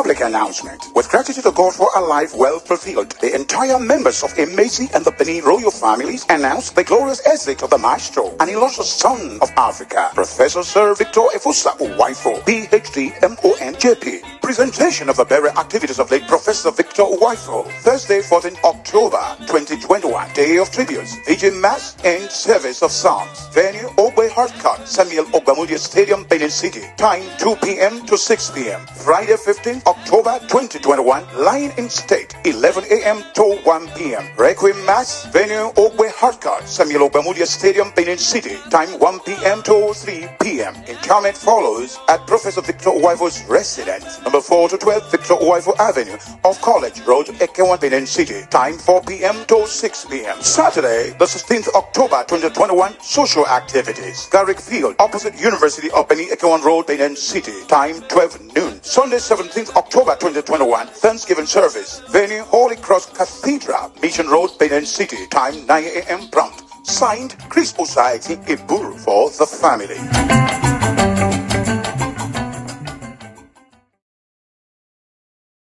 public announcement. With gratitude to God for a life well fulfilled, the entire members of Emezi and the Benin royal families announce the glorious exit of the maestro, an illustrious son of Africa, Professor Sir Victor Efosa Uwaifo, PhD, MON, JP. Presentation of the burial activities of late Professor Victor Uwaifo, Thursday, 14 October 2021, Day of Tributes, Vigil Mass and Service of Psalms. Venue, Ogbe Hard Court, Samuel Ogbemudia Stadium, Benin City. Time 2 p.m. to 6 p.m. Friday, 15 October 2021, Lying in State, 11 a.m. to 1 p.m. Requiem Mass, venue, Ogbe Hard Court, Samuel Ogbemudia Stadium, Benin City. Time 1 p.m. to 3 p.m. Interment follows at Professor Victor Uwaifo's residence, number 4 to 12 Victor Uwaifo Avenue, off College Road, Ekenwan, Benin City. Time 4 p.m. to 6 p.m. Saturday, the 16th October 2021, social activities. Garrick Field, opposite University of Benin, Ekenwan Road, Benin City. Time 12 noon. Sunday, 17th October 2021, Thanksgiving service. Venue, Holy Cross Cathedral, Mission Road, Benin City. Time 9 a.m. prompt. Signed, Chris Osaiti Iburu for the family.